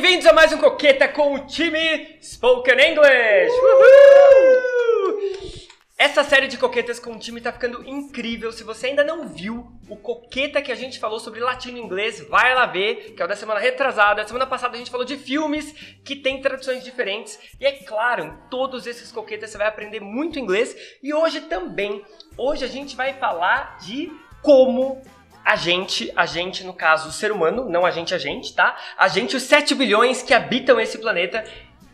bem-vindos a mais um Coqueta com o time Spoken English! Uhul! Essa série de coquetas com o time tá ficando incrível. Se você ainda não viu o coqueta que a gente falou sobre latino e inglês, vai lá ver, que é o da semana retrasada. Semana passada a gente falou de filmes que tem traduções diferentes. E é claro, em todos esses coquetas você vai aprender muito inglês. E hoje também. Hoje a gente vai falar de como a gente, a gente no caso o ser humano, não a gente a gente, tá? A gente, os 7 bilhões que habitam esse planeta,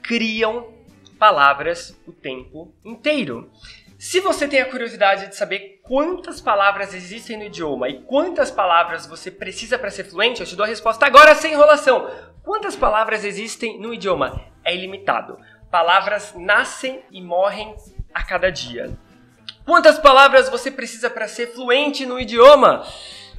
criam palavras o tempo inteiro. Se você tem a curiosidade de saber quantas palavras existem no idioma e quantas palavras você precisa para ser fluente, eu te dou a resposta agora sem enrolação. Quantas palavras existem no idioma? É ilimitado. Palavras nascem e morrem a cada dia. Quantas palavras você precisa para ser fluente no idioma?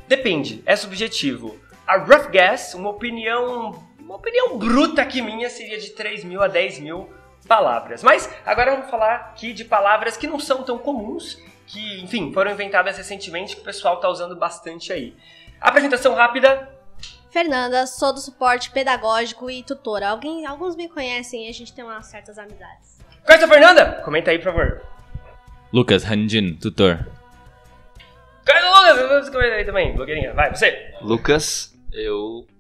Depende, é subjetivo. A rough guess, uma opinião, uma opinião bruta que minha seria de 3 mil a 10 mil palavras. Mas agora vamos falar aqui de palavras que não são tão comuns, que, enfim, foram inventadas recentemente, que o pessoal está usando bastante aí. Apresentação rápida. Fernanda, sou do suporte pedagógico e tutora. Alguém, alguns me conhecem e a gente tem umas certas amizades. Conhece a Fernanda? Comenta aí, por favor. Lucas Hanjin, tutor. Lucas? Aí também, blogueirinha. Vai, você. Lucas, eu.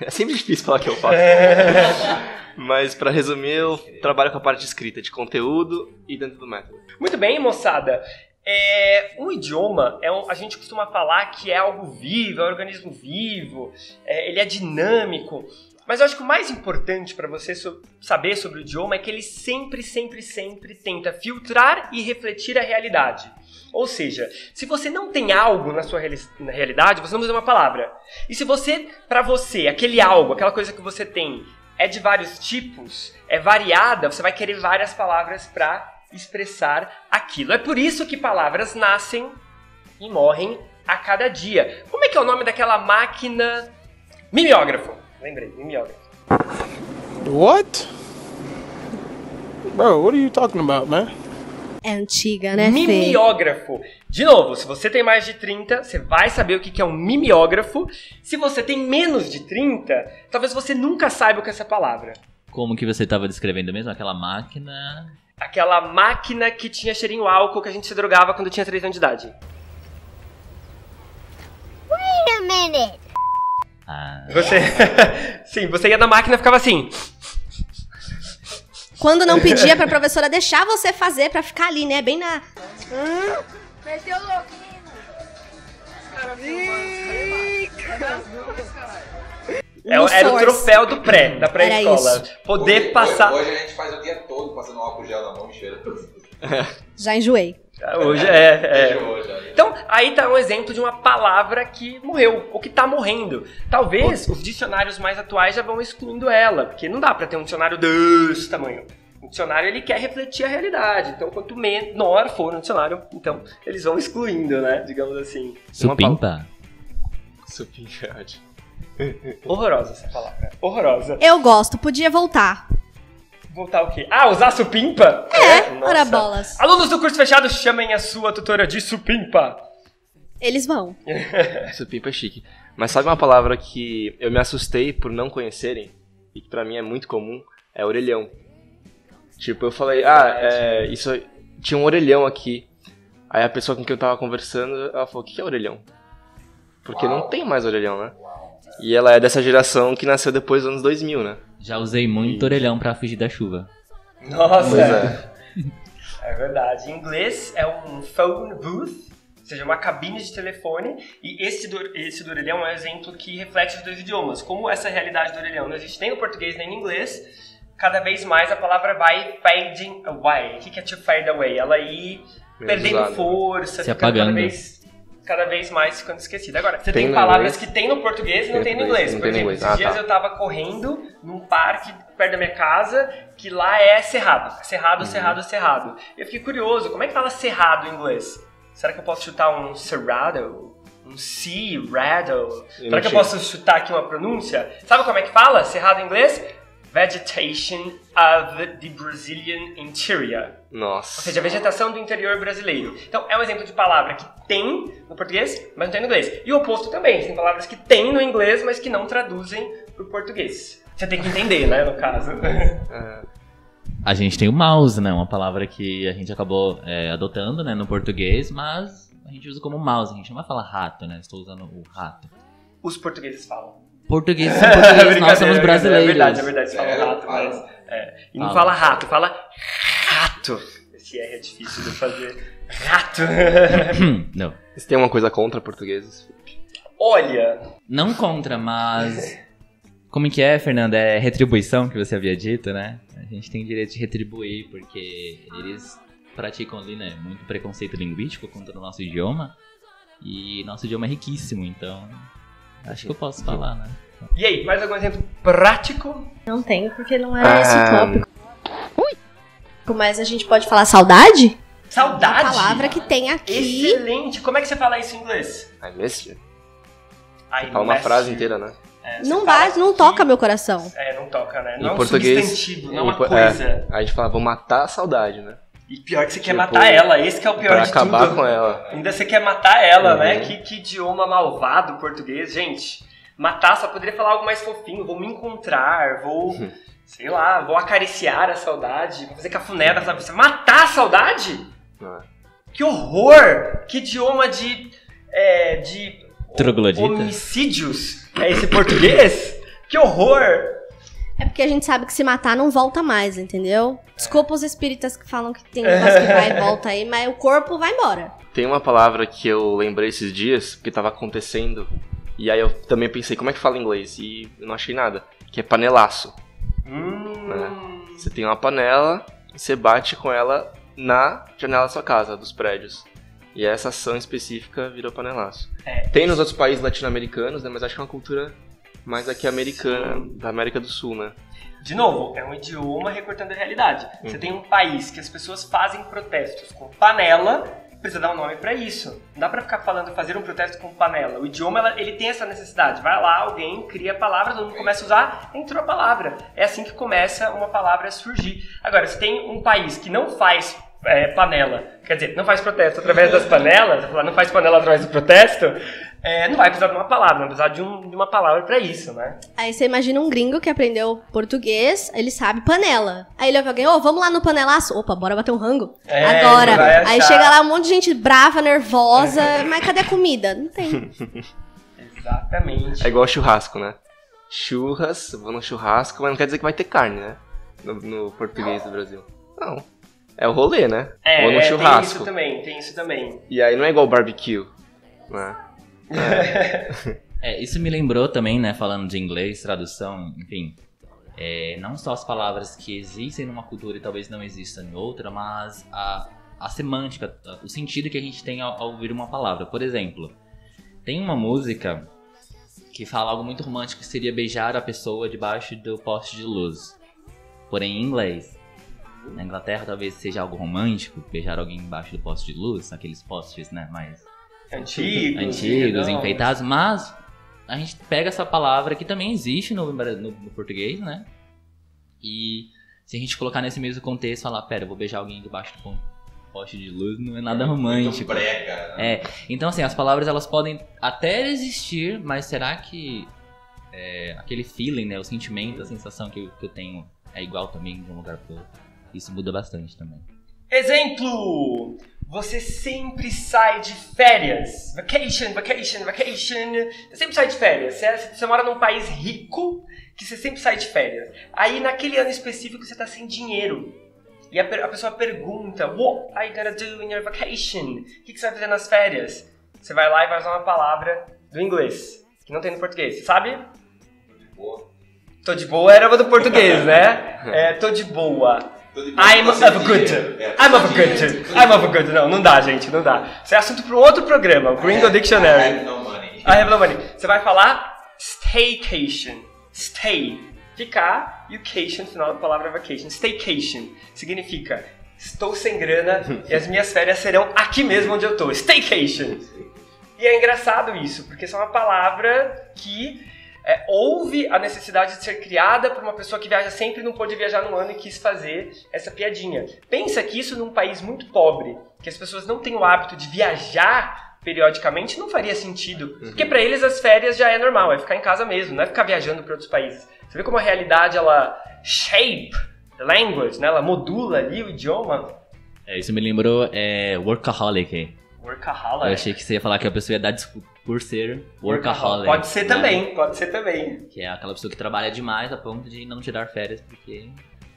É sempre difícil falar que eu faço. Mas pra resumir, eu trabalho com a parte de escrita, de conteúdo e dentro do método. Muito bem, moçada. É, um idioma, é um, a gente costuma falar que é algo vivo, é um organismo vivo, é, ele é dinâmico. Mas eu acho que o mais importante para você so saber sobre o idioma é que ele sempre, sempre, sempre tenta filtrar e refletir a realidade. Ou seja, se você não tem algo na sua reali na realidade, você não usa uma palavra. E se você, para você, aquele algo, aquela coisa que você tem, é de vários tipos, é variada, você vai querer várias palavras para expressar aquilo. É por isso que palavras nascem e morrem a cada dia. Como é que é o nome daquela máquina? Mimeógrafo. Lembrei, mimeógrafo. What? Bro, what are you talking about, man? É antiga, né, Fê? Mimeógrafo. De novo, se você tem mais de 30, você vai saber o que é um mimeógrafo. Se você tem menos de 30, talvez você nunca saiba o que é essa palavra. Como que você estava descrevendo mesmo? Aquela máquina. Aquela máquina que tinha cheirinho álcool que a gente se drogava quando tinha 3 anos de idade. Wait a minute. Ah, Você. Sim, você ia na máquina e ficava assim. Quando não pedia pra professora deixar você fazer pra ficar ali, né? Bem na. Meteu louquinho. É, no era o source. troféu do pré, da pré-escola. Poder Hoje- passar. Hoje, hoje a gente faz o dia todo passando álcool gel na mão e cheira. Já enjoei. Hoje é. é. Enjoou já. Então, aí tá um exemplo de uma palavra que morreu, ou que tá morrendo. Talvez os dicionários mais atuais já vão excluindo ela, porque não dá pra ter um dicionário desse tamanho. O dicionário ele quer refletir a realidade. Então, quanto menor for o dicionário, então eles vão excluindo, né? Digamos assim. supimpa? Supinhade. Horrorosa essa palavra. Horrorosa. Eu gosto, podia voltar. Voltar o quê? Ah, usar supimpa? É, Nossa. ora bolas. Alunos do curso fechado, chamem a sua tutora de supimpa. Eles vão. Supimpa é chique. Mas sabe uma palavra que eu me assustei por não conhecerem? E que pra mim é muito comum? É orelhão. Tipo, eu falei, ah, é, isso tinha um orelhão aqui. Aí a pessoa com quem eu tava conversando, ela falou, o que que é orelhão? Porque não tem mais orelhão, né? E ela é dessa geração que nasceu depois dos anos 2000, né? Já usei muito orelhão pra fugir da chuva. Nossa. É. É verdade. Em inglês é um phone booth, ou seja, uma cabine de telefone. E esse do, esse do orelhão é um exemplo que reflete os dois idiomas. Como essa realidade do orelhão não existe nem no português nem no inglês, cada vez mais a palavra vai fading away. O que é to fade away? Ela ir Menos perdendo usada. força, Se ficando cada apagando. vez, cada vez mais ficando esquecida. Agora, você Tem tem, palavras inglês? que tem no português e não Tem tem no inglês, Por exemplo, inglês. esses Ah, dias tá. eu tava correndo num parque perto da minha casa, que lá é cerrado. Cerrado, Uhum. cerrado, cerrado. Eu fiquei curioso, como é que fala cerrado em inglês? Será que eu posso chutar um cerrado? Um cerrado? Eu Será que eu posso chutar aqui uma pronúncia? Sabe como é que fala cerrado em inglês? Vegetation of the Brazilian interior. Ou Nossa. seja, a vegetação do interior brasileiro. Então, é um exemplo de palavra que tem no português, mas não tem no inglês. E o oposto também. Tem palavras que tem no inglês, mas que não traduzem para o português. Você tem que entender, né, no caso. A gente tem o mouse, né? Uma palavra que a gente acabou é, adotando, né, no português, mas a gente usa como mouse. A gente não vai falar rato, né? Estou usando o rato. Os portugueses falam. Português, são portugueses, nós somos É brasileiros. verdade, é verdade. Você fala É, rato, fala. mas. é. E não Fala. fala rato, fala rato. Esse R é difícil de fazer. Rato. não. Você tem uma coisa contra portugueses? Olha, Não contra, mas. Como que é, Fernanda? É retribuição que você havia dito, né? A gente tem direito de retribuir, porque eles praticam ali, né? Muito preconceito linguístico contra o nosso idioma. E nosso idioma é riquíssimo, então. Acho que eu posso falar, né? e aí, mais algum exemplo prático? Não tenho, porque não era esse Ah. o tópico. Mas a gente pode falar saudade? Saudade. Uma palavra que tem aqui. Excelente. Como é que você fala isso em inglês? I miss you. I Fala uma miss frase you. inteira, né? É, Não bate, não que- toca meu coração. É, não toca, né? Em Não é um português, substantivo, não é em uma coisa. é, a gente fala, vou matar a saudade, né? E pior que você quer Tipo, matar ela, esse que é o pior Pra de acabar tudo. com ela. Ainda você quer matar ela, Uhum. né? Que, que idioma malvado português, gente. Matar só poderia falar algo mais fofinho. Vou me encontrar, vou, Uhum. sei lá, vou acariciar a saudade, vou fazer cafuné da. Você Matar a saudade? É? Que horror! Que idioma de. É, de. Troglodita. Homicídios é esse português? Que horror! É porque a gente sabe que se matar não volta mais, entendeu? Desculpa os espíritas que falam que tem negócio que vai e volta aí, mas o corpo vai embora. Tem uma palavra que eu lembrei esses dias, porque tava acontecendo. E aí eu também pensei, como é que fala em inglês? E eu não achei nada. Que é panelaço. Hum. Você tem uma panela e você bate com ela na janela da sua casa, dos prédios. E essa ação específica virou panelaço. É. Tem nos outros países latino-americanos, né? Mas acho que é uma cultura mais aqui americana, da América do Sul, né? De novo, é um idioma recortando a realidade. Você tem um país que as pessoas fazem protestos com panela, precisa dar um nome pra isso. Não dá pra ficar falando fazer um protesto com panela. O idioma, ela- ele tem essa necessidade. Vai lá, alguém cria a palavra, todo mundo começa a usar, entrou a palavra. É assim que começa uma palavra a surgir. Agora, se tem um país que não faz é, panela, quer dizer, não faz protesto através das panelas, não faz panela através do protesto, é, não vai precisar de uma palavra, vai precisar de, um- de uma palavra pra isso, né? Aí você imagina um gringo que aprendeu português, ele sabe panela. Aí ele ouve alguém, ô, vamos lá no panelaço. Opa, bora bater um rango. É, Agora. vai Aí chega lá um monte de gente brava, nervosa, mas cadê a comida? Não tem. Exatamente. É igual churrasco, né? Churras, vou no churrasco, mas não quer dizer que vai ter carne, né? No, no português do Brasil. Não. É o rolê, né? É, Vou no é, tem isso churrasco. também, tem isso também. E aí não é igual barbecue, né? É, isso me lembrou também, né, falando de inglês, tradução, enfim. é, não só as palavras que existem numa cultura e talvez não existam em outra, mas a, a semântica, o sentido que a gente tem ao, ao ouvir uma palavra. Por exemplo, tem uma música que fala algo muito romântico que seria beijar a pessoa debaixo do poste de luz. Porém, em inglês. Na Inglaterra talvez seja algo romântico, beijar alguém embaixo do poste de luz, aqueles postes, né, mais Antigos. antigos, enfeitados, mas a gente pega essa palavra que também existe no, no- no português, né? E se a gente colocar nesse mesmo contexto, falar, pera, eu vou beijar alguém debaixo do poste de luz, não é nada Muito romântico. brega, né? É, então assim, as palavras elas podem até existir, mas será que é, aquele feeling, né, o sentimento, a sensação que eu, que eu tenho é igual também de um lugar pro outro? Isso muda bastante também. Exemplo! Você sempre sai de férias. Vacation, vacation, vacation. Você sempre sai de férias. Você, você mora num país rico que você sempre sai de férias. Aí naquele ano específico você tá sem dinheiro. E a, a pessoa pergunta: What are you gonna do in your vacation? O que, que você vai fazer nas férias? Você vai lá e vai usar uma palavra do inglês, que não tem no português. Sabe? Boa. Tô de boa era do português, né? É, tô de boa. Boa, I'm of a good. É, tô I'm of a good. I'm of a good. Não, não dá, gente, não dá. Isso é assunto para um outro programa, o Gringo I Dictionary. have no money. I have no money. Você vai falar staycation. Stay. Ficar e o cation, final da palavra vacation. Staycation significa estou sem grana e as minhas férias serão aqui mesmo onde eu tô. Staycation. E é engraçado isso, porque isso é uma palavra que é, houve a necessidade de ser criada por uma pessoa que viaja sempre e não pôde viajar no ano e quis fazer essa piadinha. Pensa que isso num país muito pobre, que as pessoas não têm o hábito de viajar periodicamente, não faria sentido. Porque pra eles as férias já é normal, é ficar em casa mesmo, não é ficar viajando para outros países. Você Você vê como a realidade, ela shape the language, né? Ela modula ali o idioma. É, isso me lembrou é, workaholic. Workaholic. Eu achei que você ia falar que a pessoa ia dar desculpa por ser workaholic. Pode ser né? também, pode ser também. Que é aquela pessoa que trabalha demais a ponto de não tirar férias porque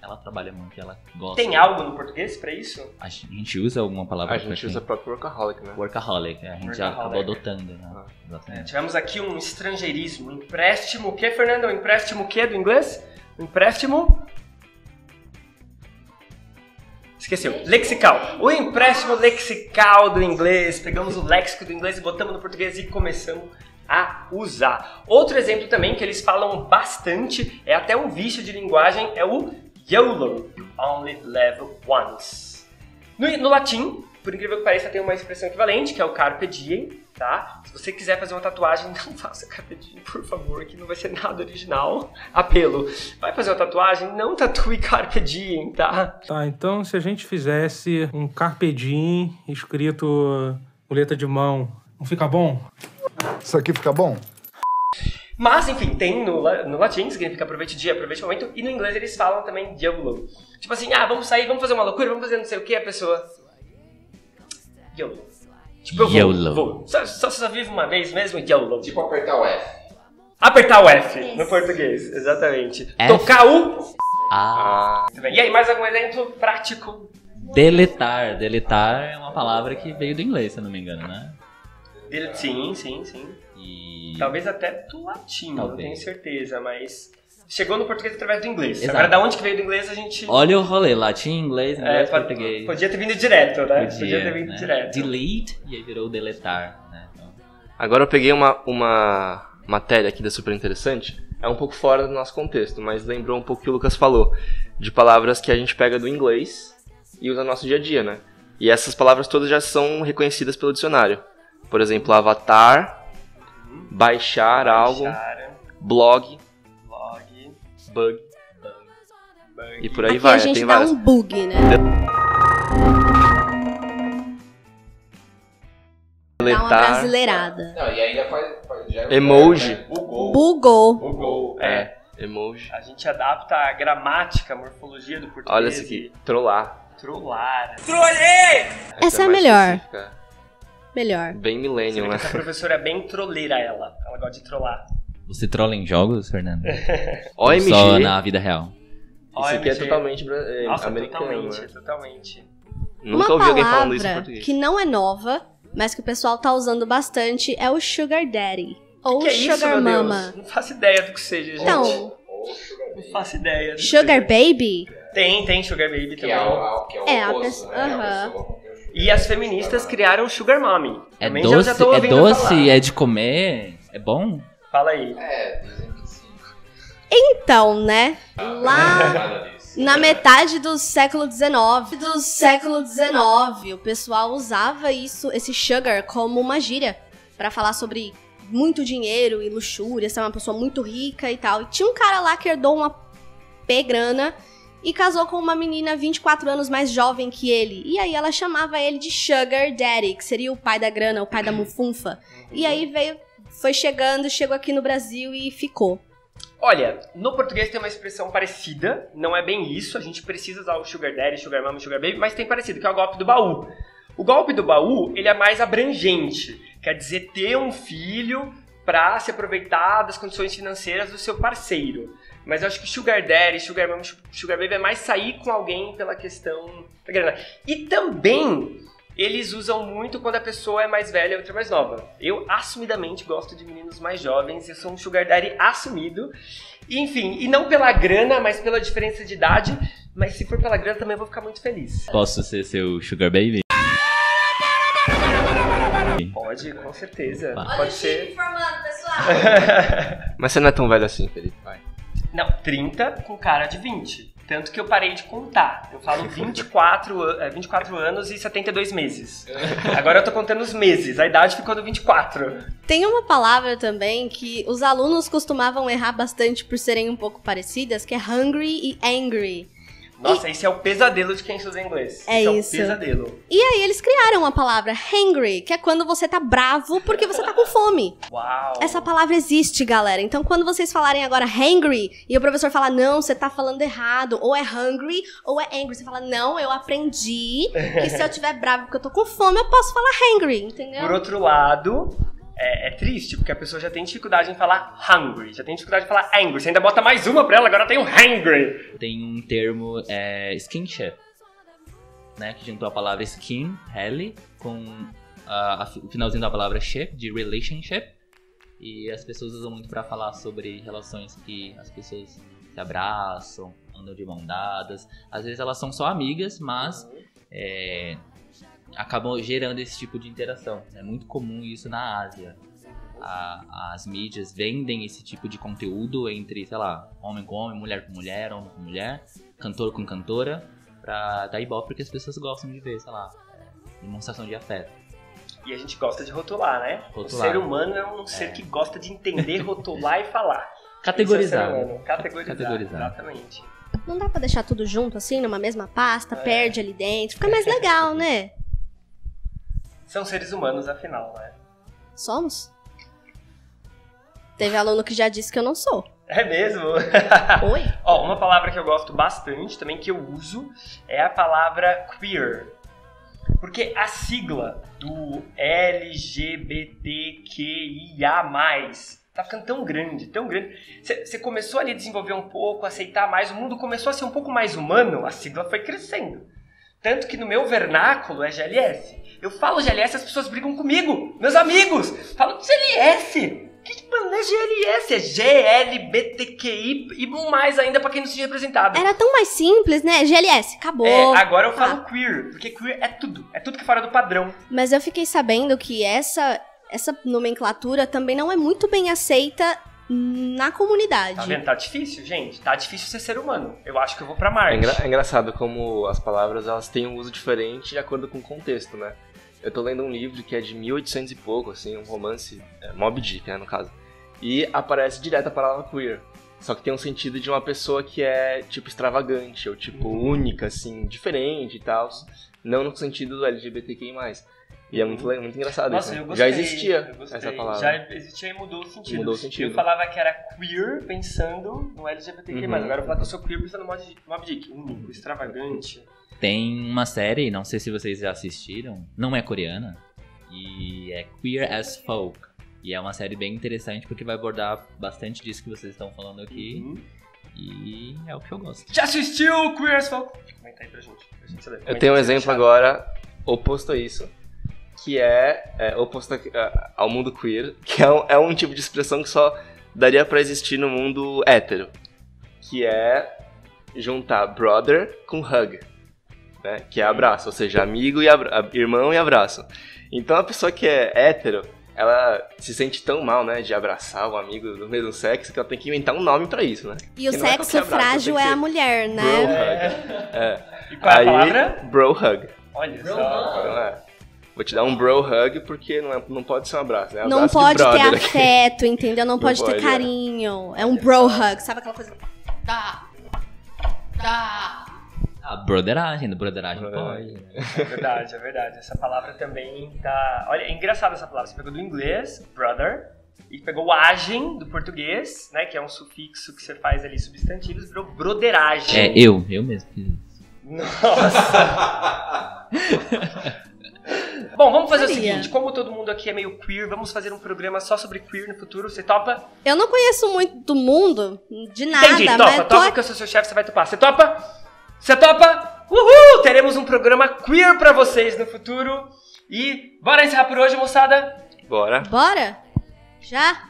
ela trabalha muito ela gosta. Tem algo no português pra isso? A gente usa alguma palavra A gente quem? usa próprio workaholic, né? Workaholic, é, a gente já Workaholic. acabou adotando, né? Ah. Exatamente. Tivemos aqui um estrangeirismo, um empréstimo. O que, Fernando? Um empréstimo o que do inglês? Um empréstimo. Esqueceu. Lexical. O empréstimo lexical do inglês. Pegamos o léxico do inglês e botamos no português e começamos a usar. Outro exemplo também que eles falam bastante, é até um vício de linguagem, é o YOLO. You only live once. No, no latim, por incrível que pareça, tem uma expressão equivalente, que é o carpe diem, tá? Se você quiser fazer uma tatuagem, não faça carpe diem, por favor, que não vai ser nada original. Apelo. Vai fazer uma tatuagem, não tatue carpe diem, tá? Tá, então se a gente fizesse um Carpe Diem escrito com letra de mão, não fica bom? Isso aqui fica bom? Mas, enfim, tem no, no latim, que significa aproveite o dia, aproveite o momento, e no inglês eles falam também YOLO. Tipo assim, ah, vamos sair, vamos fazer uma loucura, vamos fazer não sei o que, a pessoa... YOLO. Tipo, eu vou, YOLO. vou. Só, só, só vive uma vez mesmo, YOLO. Tipo apertar o F. Apertar o F no português, exatamente. F. Tocar o... Ah. E aí, mais algum exemplo prático? deletar. Deletar é uma palavra que veio do inglês, se eu não me engano, né? Dele- Sim, sim, sim. E... Talvez até do latim, não Talvez. tenho certeza, mas... Chegou no português através do inglês. Exato. Agora, da onde que veio do inglês, a gente... Olha o rolê, latim, inglês, É, inglês, po- português. Podia ter vindo direto, né? Podia, ter vindo né? direto. Delete e aí virou deletar, né? Então, Agora eu peguei uma, uma matéria aqui da super interessante. É um pouco fora do nosso contexto, mas lembrou um pouco o que o Lucas falou. De palavras que a gente pega do inglês e usa no nosso dia a dia, né? E essas palavras todas já são reconhecidas pelo dicionário. Por exemplo, avatar, baixar, algo, Baixar, blog, blog, bug. bug. E por aí Aqui vai, a gente tem dá várias. um bug, né? Dá uma brasileirada. Não, e ainda faz. faz já é Emoji. né? Bugou. Bugou. Bugou. É. emoji. A gente adapta a gramática, a morfologia do português. Olha essa aqui, trollar. Trollar. Essa é a melhor. específica. Melhor. Bem millennial, né? essa professora é bem trolleira, ela. Ela gosta de trollar. Você trola em jogos, Fernando? OMG. Só na vida real. Isso aqui é totalmente é, Nossa, americano, totalmente, né? totalmente. Nunca uma ouvi alguém falando isso em palavra português. que não é nova, mas que o pessoal tá usando bastante é o sugar daddy. Ou que é isso, sugar meu mama. Deus? Não faço ideia do que seja, gente. Então, Não faço ideia. do que sugar seja. baby Tem, tem Sugar Baby Que também. é o, que é o É, a oposto, pessoa- né? A aham. pessoa com quem eu- E as feministas criaram Sugar Mommy. É Também já- doce, já tô é doce, é de comer, é bom? Fala aí. É, dizem que sim. Então, né? Lá Nada disso. na metade do século XIX, do século XIX, o pessoal usava isso, esse sugar, como uma gíria Pra falar sobre muito dinheiro e luxúria, ser uma pessoa muito rica e tal. E tinha um cara lá que herdou uma P grana e casou com uma menina 24 anos mais jovem que ele. E aí ela chamava ele de Sugar Daddy, que seria o pai da grana, o pai da mufunfa. E aí veio, foi chegando, chegou aqui no Brasil e ficou. Olha, no português tem uma expressão parecida, não é bem isso, a gente precisa usar o sugar daddy, sugar mama, sugar baby, mas tem parecido, que é o golpe do baú. O golpe do baú, ele é mais abrangente, quer dizer ter um filho pra se aproveitar das condições financeiras do seu parceiro. Mas eu acho que sugar daddy, sugar mama, sugar baby é mais sair com alguém pela questão da grana. E também eles usam muito quando a pessoa é mais velha e a outra é mais nova. Eu assumidamente gosto de meninos mais jovens, eu sou um sugar daddy assumido. E, enfim, e não pela grana, mas pela diferença de idade. Mas se for pela grana também eu vou ficar muito feliz. Posso ser seu sugar baby? Pode, com certeza. Olha Pode ser. pessoal! Mas você não é tão velho assim, Felipe. Vai. Não, 30 com cara de 20. Tanto que eu parei de contar. Eu falo 24, an- é, 24 anos e 72 meses. Agora eu tô contando os meses. A idade ficou no 24. Tem uma palavra também que os alunos costumavam errar bastante por serem um pouco parecidas, que é hungry e angry. Nossa, esse é o pesadelo de quem estuda inglês. É Esse isso. É o pesadelo. E aí eles criaram a palavra hangry, que é quando você tá bravo porque você tá com fome. Uau. Essa palavra existe, galera. Então, quando vocês falarem agora hangry e o professor falar, não, você tá falando errado, ou é hungry ou é angry, você fala, não, eu aprendi que se eu tiver bravo porque eu tô com fome, eu posso falar hangry, entendeu? Por outro lado, é, é triste, porque a pessoa já tem dificuldade em falar hungry, já tem dificuldade em falar angry. Você ainda bota mais uma pra ela, agora tem o hangry. Tem um termo, é, skinship, né? Que juntou a palavra skin, pele, com a- a o finalzinho da palavra ship, de relationship. E as pessoas usam muito pra falar sobre relações que as pessoas se abraçam, andam de mão dadas. Às vezes elas são só amigas, mas é, acabam gerando esse tipo de interação. É muito comum isso na Ásia. A- as mídias vendem esse tipo de conteúdo entre, sei lá, homem com homem, mulher com mulher, homem com mulher, cantor com cantora, pra dar ibope porque as pessoas gostam de ver, sei lá, é, demonstração de afeto. E a gente gosta de rotular, né? O Rotular. ser humano é um ser que gosta de entender, rotular e falar. Categorizar. É Categorizar. Categorizar. Exatamente. Não dá pra deixar tudo junto, assim, numa mesma pasta, É. perde ali dentro. Fica mais legal, né? São seres humanos, afinal, né? Somos? Teve aluno que já disse que eu não sou. É mesmo? Oi? Ó, uma palavra que eu gosto bastante, também que eu uso, é a palavra queer. Porque a sigla do LGBTQIA+, tá ficando tão grande, tão grande. Você começou ali a desenvolver um pouco, aceitar mais, o mundo começou a ser um pouco mais humano, a sigla foi crescendo. Tanto que no meu vernáculo é GLS. Eu falo GLS, as pessoas brigam comigo, meus amigos. Falo GLS. Que mano, não é GLS, é GLBTQI e mais ainda pra quem não seja representado. Era tão mais simples, né? GLS, acabou. É, agora eu Tá. falo queer, porque queer é tudo. É tudo que fora do padrão. Mas eu fiquei sabendo que essa, essa nomenclatura também não é muito bem aceita na comunidade. Tá vendo? Tá difícil, gente. Tá difícil ser ser humano. Eu acho que eu vou pra É, Marte. engra- é engraçado como as palavras elas têm um uso diferente de acordo com o contexto, né? Eu tô lendo um livro que é de 1800 e pouco, assim, um romance, é, Mob Dick, né, no caso. E aparece direto a palavra queer. Só que tem um sentido de uma pessoa que é, tipo, extravagante, ou, tipo, única, assim, diferente e tal. Não no sentido do LGBTQI+. E é muito, muito engraçado Nossa, isso. eu né? gostei. Já existia eu gostei. essa palavra. Já existia e mudou o sentido. Mudou o sentido. Eu falava que era queer pensando no LGBTQ+. Uhum. Agora eu falar que eu sou queer pensando no Mob Dick. Único, extravagante. Tem uma série, não sei se vocês já assistiram, não é coreana, e é Queer as Folk. E é uma série bem interessante porque vai abordar bastante disso que vocês estão falando aqui. Uhum. E é o que eu gosto. Já assistiu Queer as Folk? Comenta aí pra gente. pra gente saber. Eu tenho um exemplo agora oposto a isso, que é, é, oposto a- ao mundo queer, que é um, é um tipo de expressão que só daria pra existir no mundo hétero, que é juntar brother com hug, né? Que é abraço, ou seja, amigo e abra- irmão e abraço. Então a pessoa que é hétero, ela se sente tão mal, né, de abraçar o amigo do mesmo sexo que ela tem que inventar um nome pra isso, né? E o é sexo abraço, frágil é a mulher, Bro né? hug. É. E qual é a Aí, palavra? bro hug. Olha Bro só. Então, é. Vou te dar um bro hug porque não, é, não pode ser um abraço, né? Não Abraço pode ter aqui. afeto, entendeu? Não, Não pode, pode, ter é. carinho. É um bro hug, sabe aquela coisa? Dá. Dá. A broderagem, do broderagem Broderagem. pode. É verdade, é verdade. Essa palavra também tá. Olha, é engraçado essa palavra. Você pegou do inglês, brother, e pegou o agem do português, né? Que é um sufixo que você faz ali substantivos, virou broderagem. É, eu, eu mesmo fiz isso. Nossa! Bom, vamos fazer o Sabia. seguinte: como todo mundo aqui é meio queer, vamos fazer um programa só sobre queer no futuro. Você topa? Eu não conheço muito do mundo, de nada, Entendi, mas topa, tô topa porque eu sou seu chefe, você vai topar. Você topa? Você topa? Uhul! Teremos um programa queer pra vocês no futuro. E bora encerrar por hoje, moçada? Bora. Bora? Já?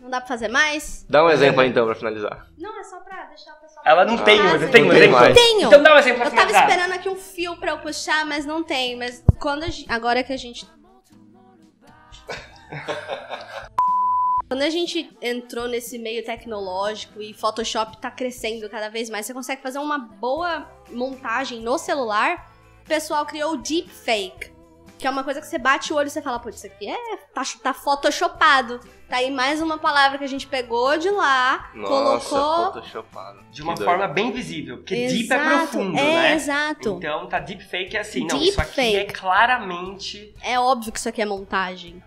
Não dá pra fazer mais? Dá um exemplo aí então pra finalizar. Não, é só pra deixar o pessoal. Ela não tem, Ah, um- tem um exemplo? Tenho. Então dá um exemplo pra Eu tava finalizar. esperando aqui um fio pra eu puxar, mas não tem. Mas quando a gente, agora que a gente. Quando a gente entrou nesse meio tecnológico e Photoshop tá crescendo cada vez mais, você consegue fazer uma boa montagem no celular. O pessoal criou o deepfake. Que é uma coisa que você bate o olho e você fala, pô, isso aqui é. tá, tá photoshopado. Tá aí mais uma palavra que a gente pegou de lá, Nossa, colocou. De uma forma bem visível. Porque deep é Exato, profundo, é, né? exato. Então tá deepfake é assim. Não, Deep isso aqui é fake. claramente. É óbvio que isso aqui é montagem.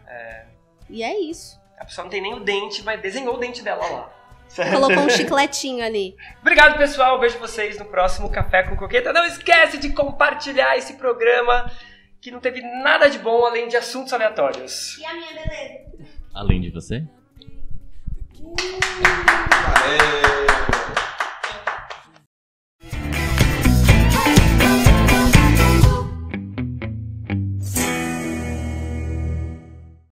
E é isso. A pessoa não tem nem o dente, mas desenhou o dente dela lá. Certo? Colocou um chicletinho ali. Obrigado, pessoal. Vejo vocês no próximo Café com Coqueta. Não esquece de compartilhar esse programa que não teve nada de bom além de assuntos aleatórios. E a minha beleza? Além de você?